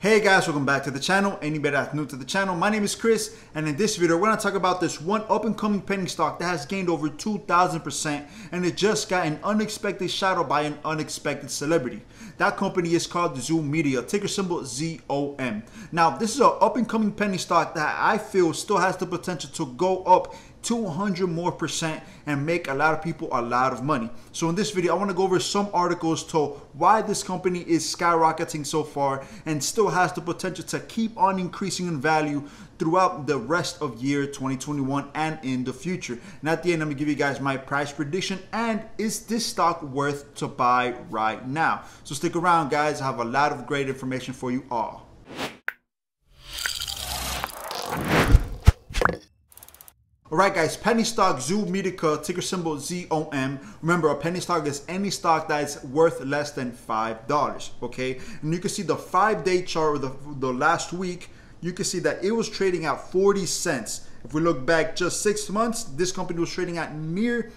Hey guys, welcome back to the channel. Anybody that's new to the channel, my name is Chris, and in this video, we're gonna talk about this one up and coming penny stock that has gained over 2,000%, and it just got an unexpected shadow by an unexpected celebrity. That company is called Zomedica, ticker symbol ZOM. Now, this is an up and coming penny stock that I feel still has the potential to go up 200 more percent and make a lot of people a lot of money. So in this video, I want to go over some articles to why this company is skyrocketing so far and still has the potential to keep on increasing in value throughout the rest of year 2021 and in the future. And at the end, I'm gonna give you guys my price prediction and is this stock worth to buy right now? So stick around guys, I have a lot of great information for you all. Alright guys, penny stock Zomedica, ticker symbol ZOM. Remember, a penny stock is any stock that is worth less than $5, okay? And you can see the five-day chart of the, the last week, you can see that it was trading at 40 cents. If we look back just six months, this company was trading at mere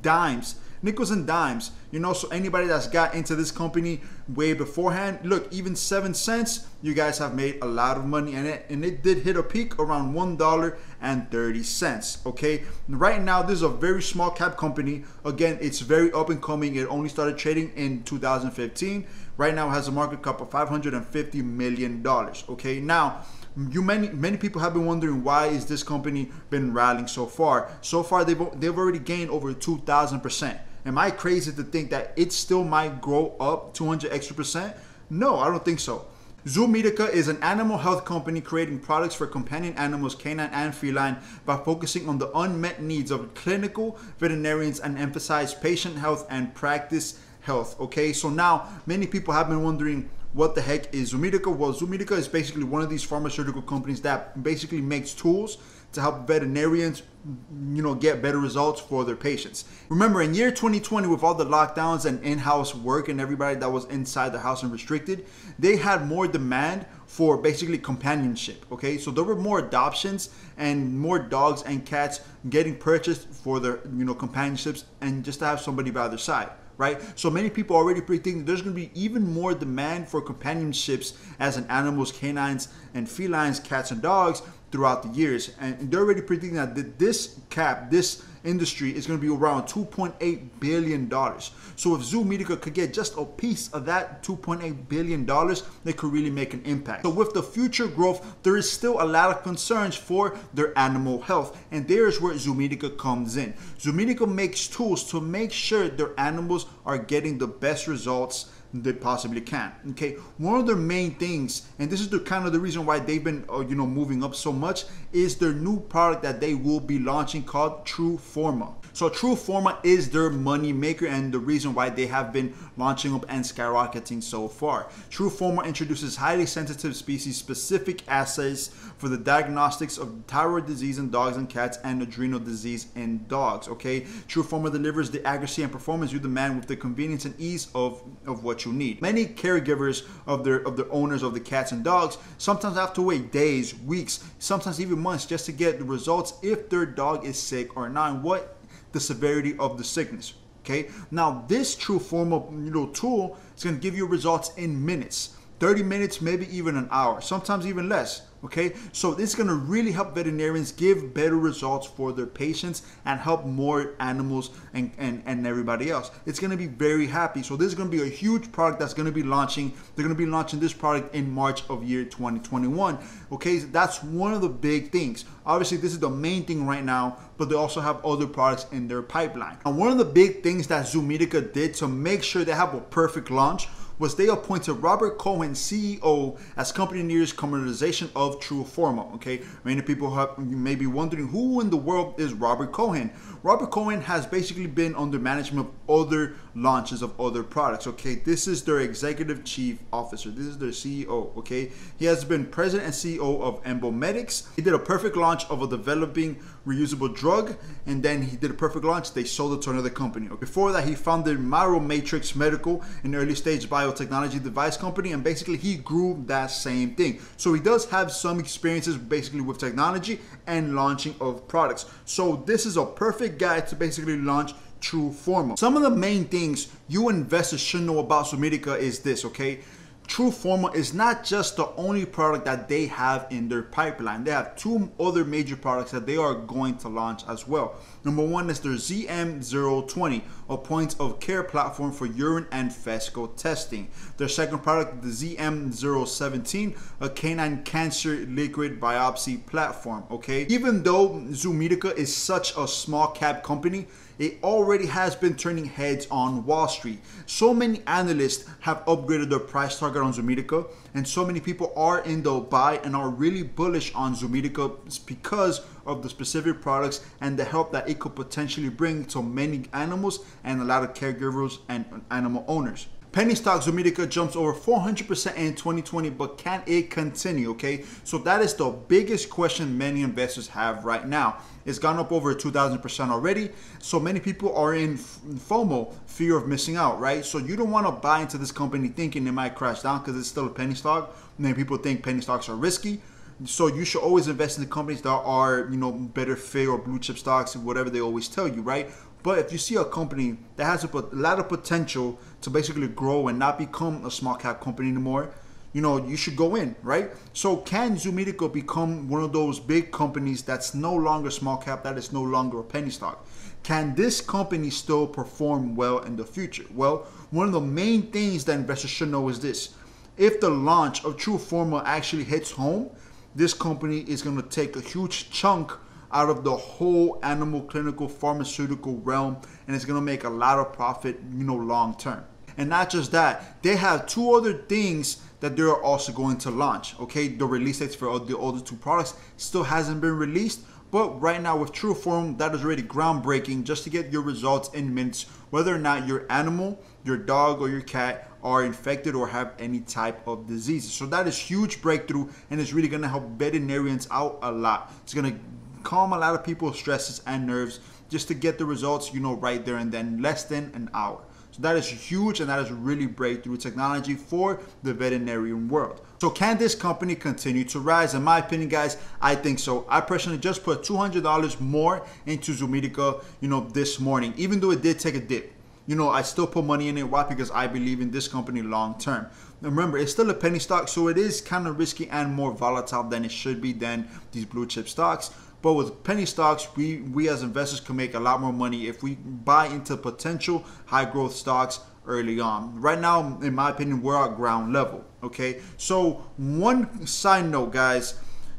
dimes nickels and dimes. You know, so anybody that's got into this company way beforehand, look, even seven cents, you guys have made a lot of money and it and it did hit a peak around one dollar and 30 cents. Okay. Right now, this is a very small cap company. Again, it's very up and coming. It only started trading in 2015. Right now has a market cap of 550 million dollars. Okay. Now you many many people have been wondering why is this company been rallying so far so far they've they've already gained over 2000 percent Am I crazy to think that it still might grow up 200 extra percent? No, I don't think so. Zomedica is an animal health company creating products for companion animals, canine and feline, by focusing on the unmet needs of clinical veterinarians and emphasize patient health and practice health. Okay, so now many people have been wondering what the heck is Zomedica? Well, Zomedica is basically one of these pharmaceutical companies that basically makes tools to help veterinarians you know get better results for their patients remember in year 2020 with all the lockdowns and in-house work and everybody that was inside the house and restricted they had more demand for basically companionship okay so there were more adoptions and more dogs and cats getting purchased for their you know companionships and just to have somebody by their side right? So many people already predicting there's going to be even more demand for companionships as in animals, canines, and felines, cats, and dogs throughout the years. And they're already predicting that this cap, this industry is going to be around 2.8 billion dollars. So if Zomedica could get just a piece of that 2.8 billion dollars, they could really make an impact. So with the future growth, there is still a lot of concerns for their animal health, and there's where Zomedica comes in. Zomedica makes tools to make sure their animals are getting the best results they possibly can. Okay, one of their main things, and this is the kind of the reason why they've been uh, you know moving up so much, is their new product that they will be launching called True Forma. So True Forma is their money maker and the reason why they have been launching up and skyrocketing so far. True Forma introduces highly sensitive species specific assays for the diagnostics of thyroid disease in dogs and cats and adrenal disease in dogs. Okay, True Forma delivers the accuracy and performance you demand with the convenience and ease of, of what you need. Many caregivers of their of the owners of the cats and dogs sometimes have to wait days, weeks, sometimes even months just to get the results if their dog is sick or not. What the severity of the sickness. Okay. Now this true form of you know tool is going to give you results in minutes, 30 minutes, maybe even an hour, sometimes even less. Okay, so this is going to really help veterinarians give better results for their patients and help more animals and, and, and everybody else. It's going to be very happy. So this is going to be a huge product that's going to be launching. They're going to be launching this product in March of year 2021. Okay, so that's one of the big things. Obviously, this is the main thing right now, but they also have other products in their pipeline. And one of the big things that Zomedica did to make sure they have a perfect launch was they appointed Robert Cohen, CEO, as company nears commercialization of True Forma. Okay, many people have, may be wondering who in the world is Robert Cohen. Robert Cohen has basically been under management of other launches of other products. Okay, this is their executive chief officer. This is their CEO. Okay, he has been president and CEO of EmboMedics. He did a perfect launch of a developing reusable drug, and then he did a perfect launch. They sold it to another company. Before that, he founded Miromatrix Medical, an early stage biotechnology device company, and basically he grew that same thing. So he does have some experiences basically with technology and launching of products. So this is a perfect guy to basically launch True Forma. Some of the main things you investors should know about Zomedica is this, okay? TrueForma is not just the only product that they have in their pipeline. They have two other major products that they are going to launch as well. Number one is their ZM020, a point of care platform for urine and FESCO testing. Their second product, the ZM017, a canine cancer liquid biopsy platform. Okay, even though Zomedica is such a small cap company, it already has been turning heads on Wall Street. So many analysts have upgraded their price target on Zomedica, and so many people are in the buy and are really bullish on Zomedica because of the specific products and the help that it could potentially bring to many animals and a lot of caregivers and animal owners. Penny stock Zomedica jumps over 400% in 2020, but can it continue? Okay, so that is the biggest question many investors have right now. It's gone up over 2,000% already. So many people are in FOMO, fear of missing out, right? So you don't want to buy into this company thinking it might crash down because it's still a penny stock. Then people think penny stocks are risky. So you should always invest in the companies that are, you know, better fit or blue chip stocks, and whatever they always tell you, right? But if you see a company that has a lot of potential to basically grow and not become a small cap company anymore, you know, you should go in, right? So can Zomedica become one of those big companies that's no longer small cap, that is no longer a penny stock? Can this company still perform well in the future? Well, one of the main things that investors should know is this. If the launch of True TrueForma actually hits home, this company is going to take a huge chunk out of the whole animal clinical pharmaceutical realm and it's going to make a lot of profit, you know, long term. And not just that, they have two other things that they're also going to launch. Okay, the release dates for the other two products still hasn't been released, but right now with TrueForm, that is already groundbreaking just to get your results in minutes, whether or not your animal, your dog, or your cat are infected or have any type of diseases. So that is huge breakthrough and it's really gonna help veterinarians out a lot. It's gonna calm a lot of people's stresses and nerves just to get the results, you know, right there and then less than an hour. So that is huge and that is really breakthrough technology for the veterinarian world. So can this company continue to rise? In my opinion, guys, I think so. I personally just put $200 more into Zomedica, you know, this morning, even though it did take a dip. You know, I still put money in it. Why? Because I believe in this company long term. Remember, it's still a penny stock, so it is kind of risky and more volatile than it should be than these blue chip stocks. But with penny stocks, we, we as investors can make a lot more money if we buy into potential high growth stocks early on. Right now, in my opinion, we're at ground level. Okay, so one side note, guys,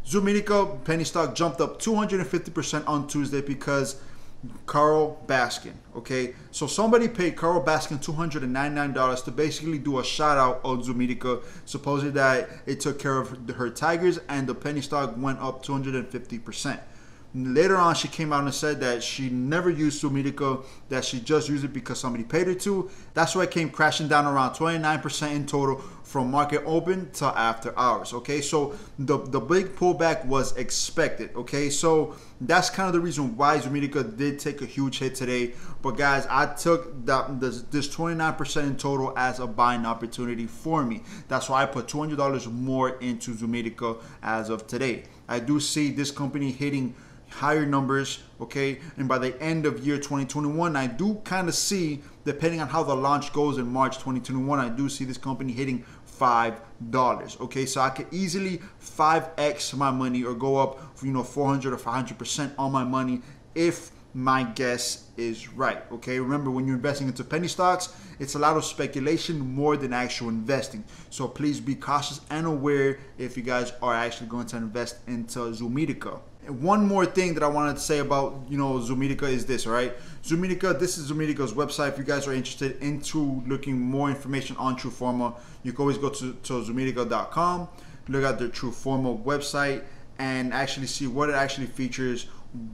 Zomedica penny stock jumped up 250% on Tuesday because Carole Baskin. Okay, so somebody paid Carole Baskin $299 to basically do a shout out on Zomedica, supposedly that it took care of her tigers and the penny stock went up 250%. Later on, she came out and said that she never used Zomedica, that she just used it because somebody paid her to. That's why it came crashing down around 29% in total from market open to after hours. Okay, so the, the big pullback was expected. Okay, so that's kind of the reason why Zomedica did take a huge hit today. But guys, I took that this, this 29% in total as a buying opportunity for me. That's why I put $200 more into Zomedica as of today. I do see this company hitting higher numbers, okay? And by the end of year 2021, I do kind of see, depending on how the launch goes in March 2021, I do see this company hitting $5, okay? So I could easily 5x my money or go up, you know, 400 or 500% on my money if my guess is right. Okay, remember when you're investing into penny stocks, it's a lot of speculation more than actual investing. So please be cautious and aware if you guys are actually going to invest into Zomedica one more thing that I wanted to say about you know Zomedica is this, all right? Zomedica, this is Zomedica's website. If you guys are interested into looking more information on TrueForma, you can always go to, to look at the TrueForma website, and actually see what it actually features,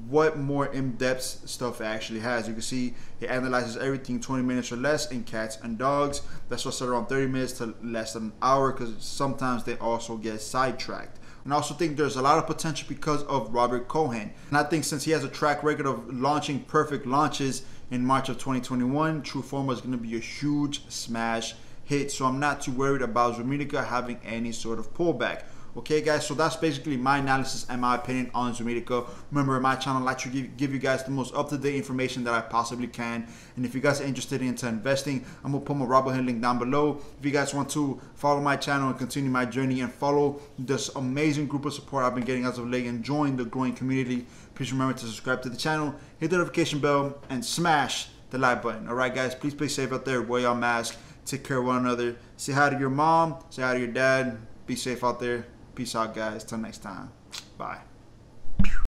what more in-depth stuff actually has. You can see it analyzes everything 20 minutes or less in cats and dogs. That's what's around 30 minutes to less than an hour because sometimes they also get sidetracked. And I also think there's a lot of potential because of Robert Cohen. And I think since he has a track record of launching perfect launches in March of 2021, True Forma is going to be a huge smash hit. So I'm not too worried about Zomedica having any sort of pullback. Okay, guys, so that's basically my analysis and my opinion on Zomedica. Remember, my channel, I like to give, give you guys the most up-to-date information that I possibly can. And if you guys are interested into investing, I'm gonna put my Robinhood link down below. If you guys want to follow my channel and continue my journey and follow this amazing group of support I've been getting as of late and join the growing community, please remember to subscribe to the channel, hit the notification bell, and smash the like button. All right, guys, please stay safe out there. Wear your mask. Take care of one another. Say hi to your mom. Say hi to your dad. Be safe out there. Peace out, guys. Till next time. Bye.